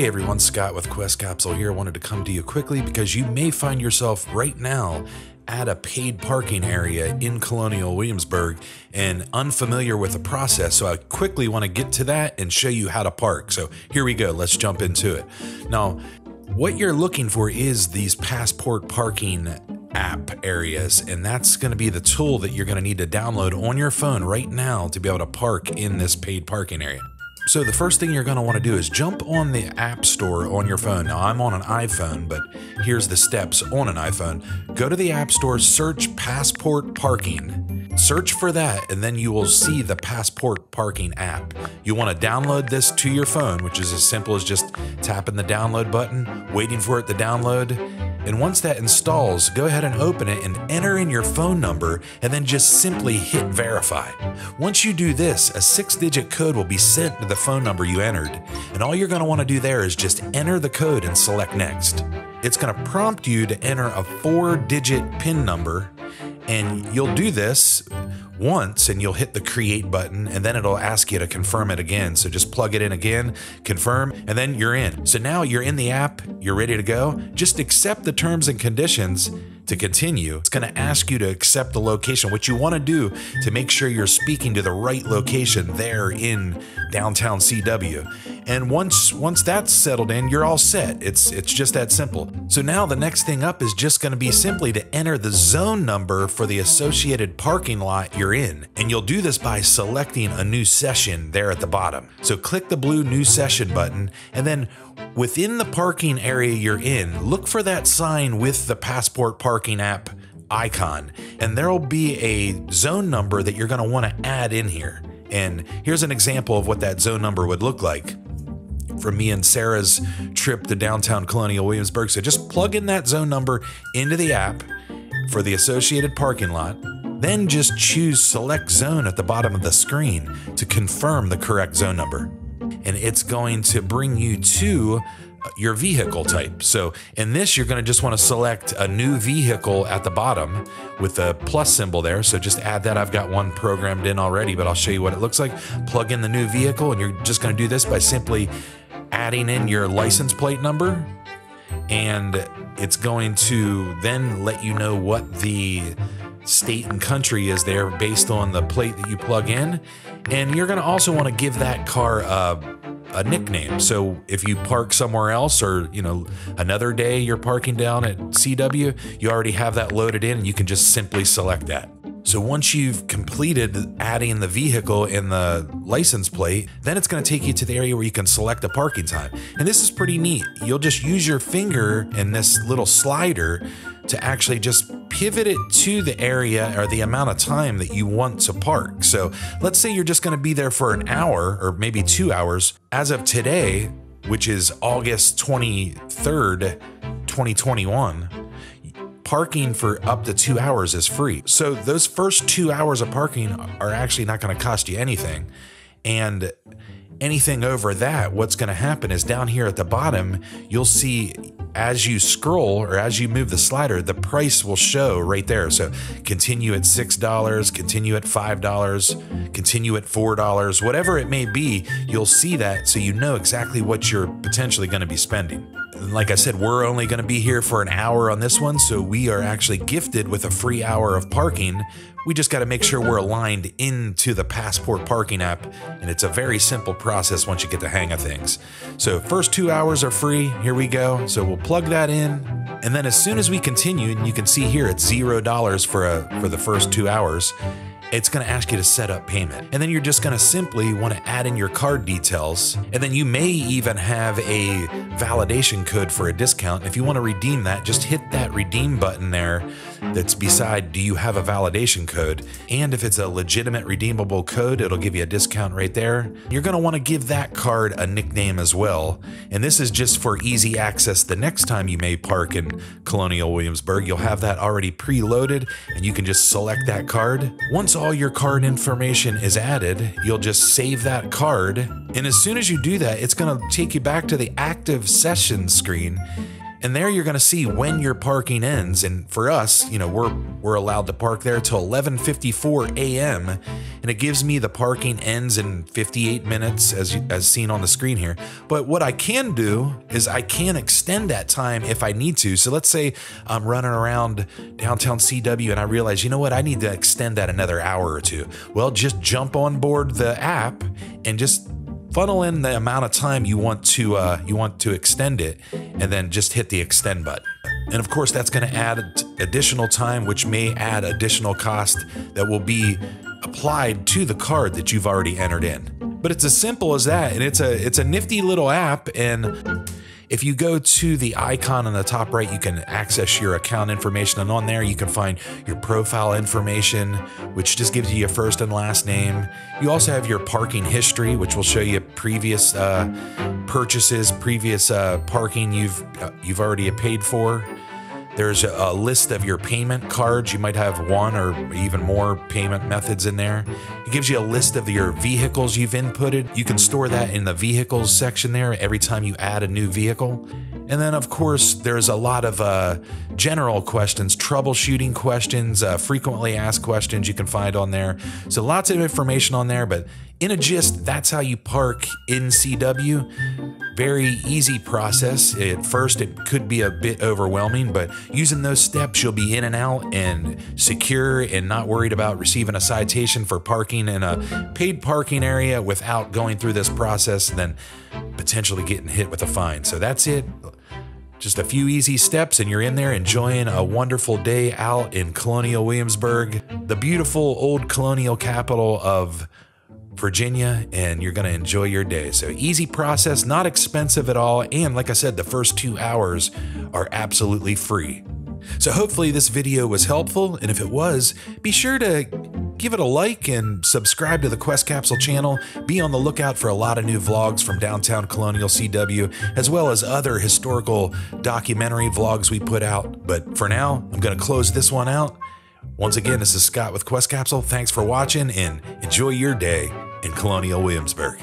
Hey everyone, Scott with Quest Capsule here. I wanted to come to you quickly because you may find yourself right now at a paid parking area in Colonial Williamsburg and unfamiliar with the process. So I quickly want to get to that and show you how to park. So here we go. Let's jump into it. Now, what you're looking for is these passport parking app areas, and that's going to be the tool that you're going to need to download on your phone right now to be able to park in this paid parking area. So the first thing you're going to want to do is jump on the App Store on your phone. Now I'm on an iPhone, but here's the steps on an iPhone. Go to the App Store, search Passport Parking. Search for that, and then you will see the Passport Parking app. You want to download this to your phone, which is as simple as just tapping the download button, waiting for it to download, and once that installs, go ahead and open it and enter in your phone number and then just simply hit verify. Once you do this, a six digit code will be sent to the phone number you entered. And all you're going to want to do there is just enter the code and select next. It's going to prompt you to enter a four digit PIN number and you'll do this once and you'll hit the create button and then it'll ask you to confirm it again. So just plug it in again, confirm, and then you're in. So now you're in the app, you're ready to go. Just accept the terms and conditions to continue. It's going to ask you to accept the location. What you want to do to make sure you're speaking to the right location there in downtown CW. And once once that's settled in, you're all set. It's it's just that simple. So now the next thing up is just going to be simply to enter the zone number for the associated parking lot you're in. And you'll do this by selecting a new session there at the bottom. So click the blue new session button and then within the parking area you're in, look for that sign with the passport parking app icon. And there'll be a zone number that you're going to want to add in here. And here's an example of what that zone number would look like from me and Sarah's trip to downtown Colonial Williamsburg. So just plug in that zone number into the app for the associated parking lot. Then just choose select zone at the bottom of the screen to confirm the correct zone number. And it's going to bring you to your vehicle type. So in this, you're going to just want to select a new vehicle at the bottom with the plus symbol there. So just add that. I've got one programmed in already, but I'll show you what it looks like. Plug in the new vehicle, and you're just going to do this by simply adding in your license plate number. And it's going to then let you know what the state and country is there based on the plate that you plug in. And you're going to also want to give that car a a nickname. So if you park somewhere else or, you know, another day you're parking down at CW, you already have that loaded in and you can just simply select that. So once you've completed adding the vehicle and the license plate, then it's going to take you to the area where you can select a parking time. And this is pretty neat. You'll just use your finger and this little slider to actually just pivot it to the area or the amount of time that you want to park. So let's say you're just going to be there for an hour or maybe two hours. As of today, which is August 23rd, 2021, parking for up to two hours is free. So those first two hours of parking are actually not going to cost you anything. And anything over that, what's going to happen is down here at the bottom, you'll see as you scroll or as you move the slider, the price will show right there. So continue at $6, continue at $5, continue at $4, whatever it may be, you'll see that so you know exactly what you're potentially going to be spending. Like I said, we're only going to be here for an hour on this one, so we are actually gifted with a free hour of parking. We just got to make sure we're aligned into the Passport parking app, and it's a very simple process once you get the hang of things. So, first two hours are free. Here we go. So, we'll plug that in, and then as soon as we continue, and you can see here it's zero dollars for a for the first two hours it's going to ask you to set up payment. And then you're just going to simply want to add in your card details. And then you may even have a validation code for a discount. If you want to redeem that, just hit that redeem button there that's beside do you have a validation code? And if it's a legitimate redeemable code, it'll give you a discount right there. You're going to want to give that card a nickname as well. And this is just for easy access the next time you may park in Colonial Williamsburg. You'll have that already preloaded and you can just select that card. Once all your card information is added, you'll just save that card. And as soon as you do that, it's going to take you back to the active session screen And there you're going to see when your parking ends. And for us, you know, we're we're allowed to park there till 11:54 a.m. and it gives me the parking ends in 58 minutes as you, as seen on the screen here. But what I can do is I can extend that time if I need to. So let's say I'm running around downtown CW and I realize, you know what, I need to extend that another hour or two. Well, just jump on board the app and just funnel in the amount of time you want to uh, you want to extend it, and then just hit the extend button. And of course, that's going to add additional time, which may add additional cost that will be applied to the card that you've already entered in. But it's as simple as that, and it's a it's a nifty little app and if you go to the icon on the top right, you can access your account information, and on there you can find your profile information, which just gives you your first and last name. You also have your parking history, which will show you previous uh, purchases, previous uh, parking you've uh, you've already paid for. There's a list of your payment cards. You might have one or even more payment methods in there. It gives you a list of your vehicles you've inputted. You can store that in the vehicles section there every time you add a new vehicle. And then, of course, there's a lot of uh, general questions, troubleshooting questions, uh, frequently asked questions you can find on there. So, lots of information on there, but in a gist, that's how you park in CW very easy process. At first, it could be a bit overwhelming, but using those steps, you'll be in and out and secure and not worried about receiving a citation for parking in a paid parking area without going through this process and then potentially getting hit with a fine. So that's it. Just a few easy steps, and you're in there enjoying a wonderful day out in Colonial Williamsburg, the beautiful old colonial capital of Virginia, and you're going to enjoy your day. So, easy process, not expensive at all. And like I said, the first two hours are absolutely free. So, hopefully, this video was helpful. And if it was, be sure to give it a like and subscribe to the Quest Capsule channel. Be on the lookout for a lot of new vlogs from downtown Colonial CW, as well as other historical documentary vlogs we put out. But for now, I'm going to close this one out. Once again, this is Scott with Quest Capsule. Thanks for watching and enjoy your day in Colonial Williamsburg.